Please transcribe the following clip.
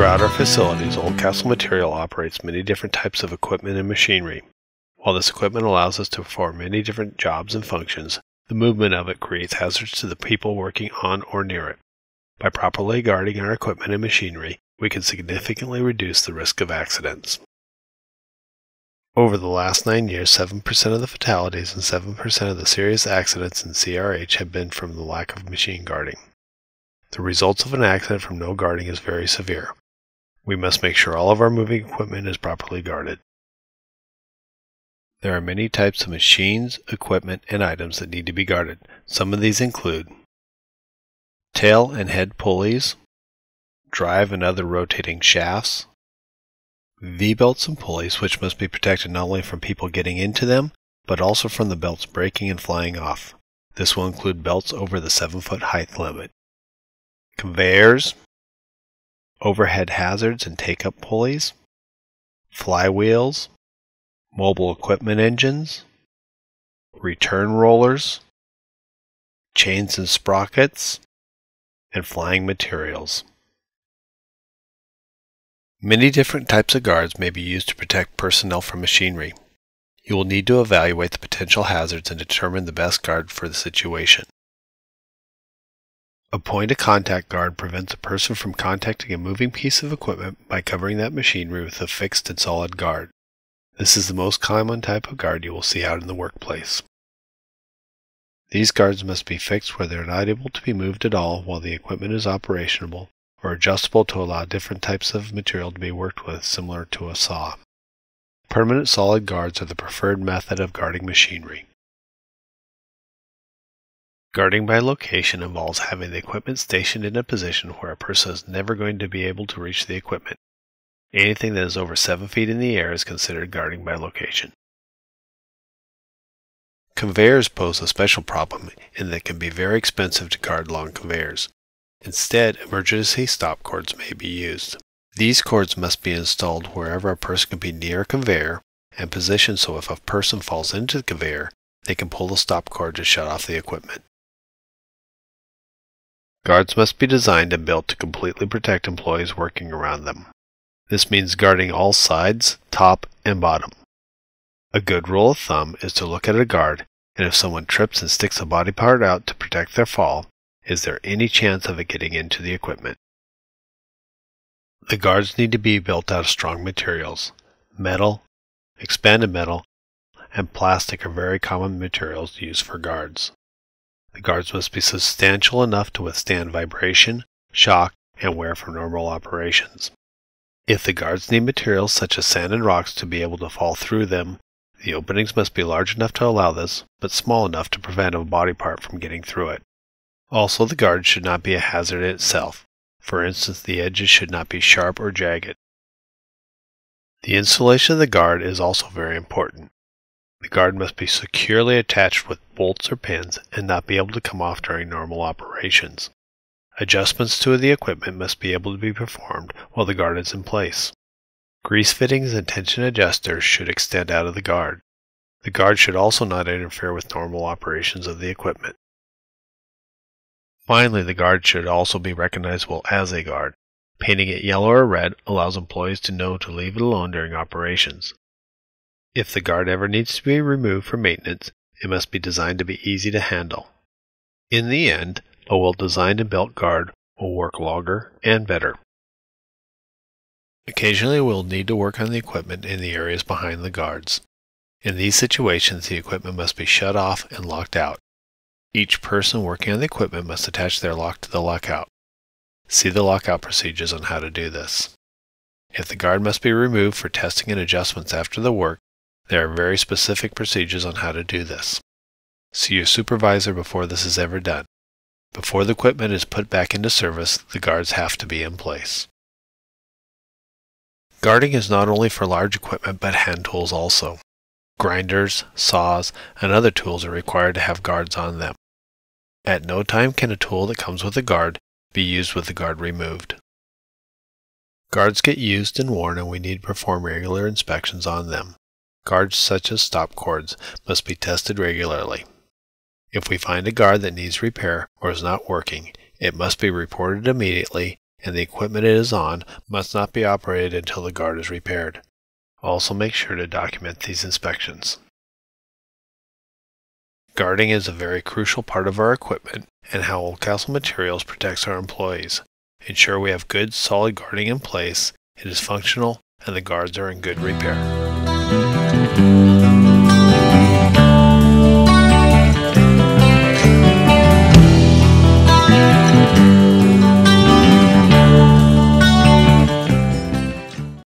Throughout our facilities, Oldcastle Material operates many different types of equipment and machinery. While this equipment allows us to perform many different jobs and functions, the movement of it creates hazards to the people working on or near it. By properly guarding our equipment and machinery, we can significantly reduce the risk of accidents. Over the last nine years, 7% of the fatalities and 7% of the serious accidents in CRH have been from the lack of machine guarding. The results of an accident from no guarding is very severe. We must make sure all of our moving equipment is properly guarded. There are many types of machines, equipment, and items that need to be guarded. Some of these include tail and head pulleys, drive and other rotating shafts, V-belts and pulleys which must be protected not only from people getting into them, but also from the belts breaking and flying off. This will include belts over the 7 foot height limit. Conveyors, overhead hazards and take-up pulleys, flywheels, mobile equipment engines, return rollers, chains and sprockets, and flying materials. Many different types of guards may be used to protect personnel from machinery. You will need to evaluate the potential hazards and determine the best guard for the situation. A point of contact guard prevents a person from contacting a moving piece of equipment by covering that machinery with a fixed and solid guard. This is the most common type of guard you will see out in the workplace. These guards must be fixed where they are not able to be moved at all while the equipment is operational or adjustable to allow different types of material to be worked with, similar to a saw. Permanent solid guards are the preferred method of guarding machinery. Guarding by location involves having the equipment stationed in a position where a person is never going to be able to reach the equipment. Anything that is over 7 feet in the air is considered guarding by location. Conveyors pose a special problem in that it can be very expensive to guard long conveyors. Instead, emergency stop cords may be used. These cords must be installed wherever a person can be near a conveyor and positioned so if a person falls into the conveyor, they can pull the stop cord to shut off the equipment. Guards must be designed and built to completely protect employees working around them. This means guarding all sides, top, and bottom. A good rule of thumb is to look at a guard, and if someone trips and sticks a body part out to protect their fall, is there any chance of it getting into the equipment? The guards need to be built out of strong materials. Metal, expanded metal, and plastic are very common materials used for guards. The guards must be substantial enough to withstand vibration, shock, and wear for normal operations. If the guards need materials such as sand and rocks to be able to fall through them, the openings must be large enough to allow this, but small enough to prevent a body part from getting through it. Also, the guard should not be a hazard in itself. For instance, the edges should not be sharp or jagged. The installation of the guard is also very important. The guard must be securely attached with bolts or pins and not be able to come off during normal operations. Adjustments to the equipment must be able to be performed while the guard is in place. Grease fittings and tension adjusters should extend out of the guard. The guard should also not interfere with normal operations of the equipment. Finally, the guard should also be recognizable as a guard. Painting it yellow or red allows employees to know to leave it alone during operations. If the guard ever needs to be removed for maintenance, it must be designed to be easy to handle. In the end, a well designed and built guard will work longer and better. Occasionally, we'll need to work on the equipment in the areas behind the guards. In these situations, the equipment must be shut off and locked out. Each person working on the equipment must attach their lock to the lockout. See the lockout procedures on how to do this. If the guard must be removed for testing and adjustments after the work, there are very specific procedures on how to do this. See your supervisor before this is ever done. Before the equipment is put back into service, the guards have to be in place. Guarding is not only for large equipment but hand tools also. Grinders, saws, and other tools are required to have guards on them. At no time can a tool that comes with a guard be used with the guard removed. Guards get used and worn and we need to perform regular inspections on them. Guards such as stop cords must be tested regularly. If we find a guard that needs repair or is not working, it must be reported immediately and the equipment it is on must not be operated until the guard is repaired. Also make sure to document these inspections. Guarding is a very crucial part of our equipment and how Oldcastle Materials protects our employees. Ensure we have good, solid guarding in place, it is functional, and the guards are in good repair.